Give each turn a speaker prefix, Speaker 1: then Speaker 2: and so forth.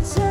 Speaker 1: to